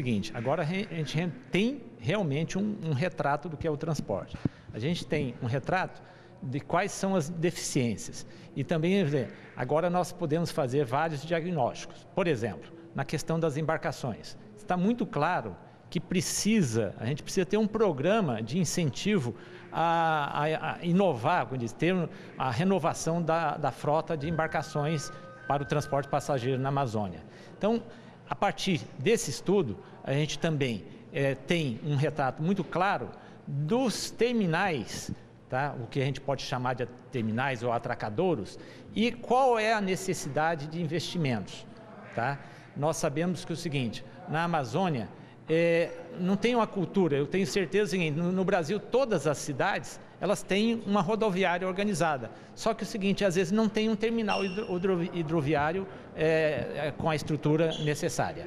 seguinte: agora a gente tem realmente um, um retrato do que é o transporte. A gente tem um retrato de quais são as deficiências. E também, agora nós podemos fazer vários diagnósticos. Por exemplo, na questão das embarcações. Está muito claro que precisa, a gente precisa ter um programa de incentivo a, a, a inovar, ter a renovação da, da frota de embarcações para o transporte passageiro na Amazônia. Então, a partir desse estudo, a gente também é, tem um retrato muito claro dos terminais, tá? o que a gente pode chamar de terminais ou atracadouros, e qual é a necessidade de investimentos. Tá? Nós sabemos que é o seguinte, na Amazônia, é, não tem uma cultura, eu tenho certeza que no, no Brasil todas as cidades elas têm uma rodoviária organizada. Só que o seguinte, às vezes não tem um terminal hidro, hidroviário é, é, com a estrutura necessária.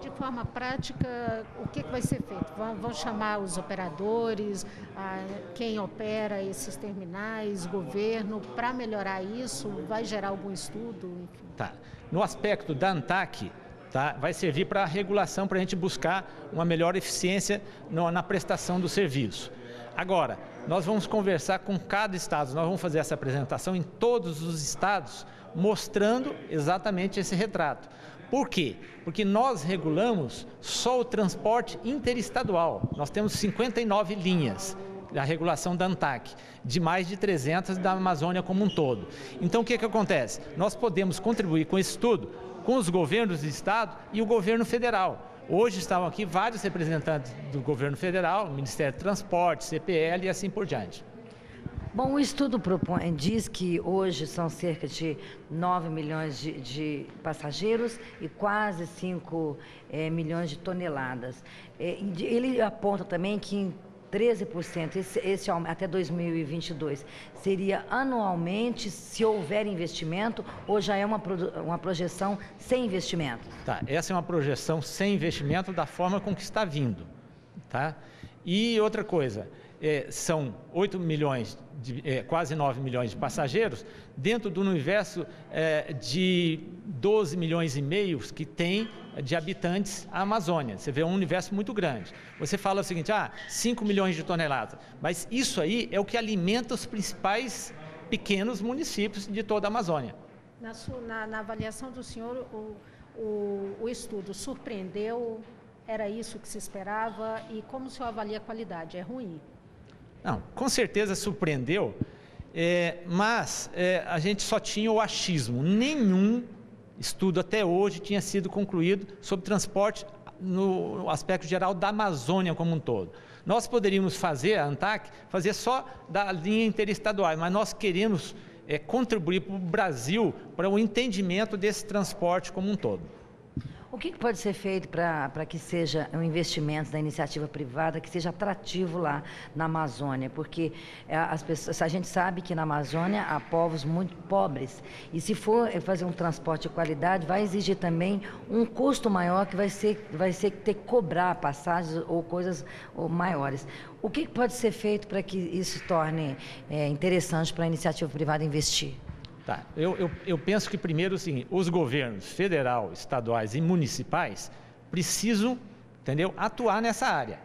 De forma prática, o que, que vai ser feito? Vão, vão chamar os operadores, a, quem opera esses terminais, governo, para melhorar isso? Vai gerar algum estudo? Enfim. Tá. No aspecto da ANTAC, Tá? vai servir para a regulação, para a gente buscar uma melhor eficiência no, na prestação do serviço. Agora, nós vamos conversar com cada estado, nós vamos fazer essa apresentação em todos os estados, mostrando exatamente esse retrato. Por quê? Porque nós regulamos só o transporte interestadual. Nós temos 59 linhas da regulação da ANTAC, de mais de 300 da Amazônia como um todo. Então, o que, que acontece? Nós podemos contribuir com esse estudo com os governos do Estado e o governo federal. Hoje estavam aqui vários representantes do governo federal, Ministério do Transporte, CPL e assim por diante. Bom, o estudo propõe, diz que hoje são cerca de 9 milhões de, de passageiros e quase 5 é, eh, milhões de toneladas. É, ele aponta também que em 13%, esse, esse até 2022, seria anualmente se houver investimento ou já é uma, uma projeção sem investimento? Tá, essa é uma projeção sem investimento da forma com que está vindo. Tá? E outra coisa, é, são 8 milhões, de, é, quase 9 milhões de passageiros, dentro do universo é, de 12 milhões e meio que tem de habitantes a Amazônia. Você vê um universo muito grande. Você fala o seguinte, ah, 5 milhões de toneladas, mas isso aí é o que alimenta os principais pequenos municípios de toda a Amazônia. Na, sua, na, na avaliação do senhor, o, o, o estudo surpreendeu era isso que se esperava? E como o senhor avalia a qualidade? É ruim? Não, com certeza surpreendeu, é, mas é, a gente só tinha o achismo. Nenhum estudo até hoje tinha sido concluído sobre transporte no aspecto geral da Amazônia como um todo. Nós poderíamos fazer, a ANTAC, fazer só da linha interestadual, mas nós queremos é, contribuir para o Brasil para o entendimento desse transporte como um todo. O que pode ser feito para que seja um investimento da iniciativa privada, que seja atrativo lá na Amazônia? Porque é, as pessoas, a gente sabe que na Amazônia há povos muito pobres e se for fazer um transporte de qualidade, vai exigir também um custo maior que vai ser, vai ser ter que cobrar passagens ou coisas ou maiores. O que pode ser feito para que isso torne é, interessante para a iniciativa privada investir? Tá. Eu, eu, eu penso que, primeiro, assim, os governos federal, estaduais e municipais precisam entendeu, atuar nessa área.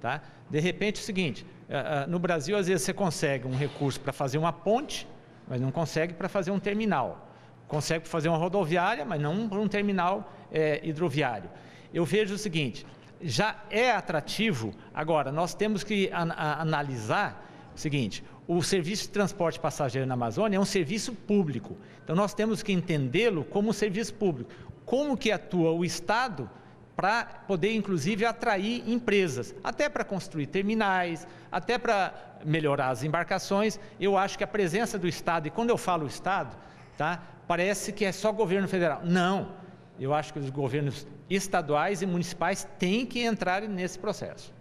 Tá? De repente, é o seguinte: uh, uh, no Brasil, às vezes, você consegue um recurso para fazer uma ponte, mas não consegue para fazer um terminal. Consegue fazer uma rodoviária, mas não um terminal é, hidroviário. Eu vejo o seguinte: já é atrativo, agora, nós temos que an analisar o seguinte: o serviço de transporte passageiro na Amazônia é um serviço público. Então nós temos que entendê-lo como um serviço público. Como que atua o Estado para poder inclusive atrair empresas, até para construir terminais, até para melhorar as embarcações. Eu acho que a presença do Estado, e quando eu falo Estado, tá, parece que é só governo federal. Não. Eu acho que os governos estaduais e municipais têm que entrar nesse processo.